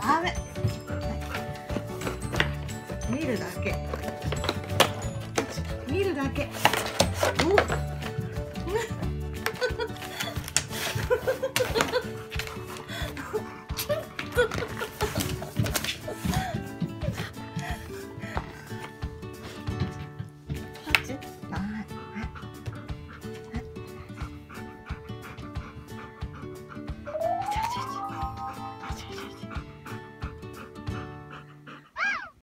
ダメ。見るだけ。見るだけ。お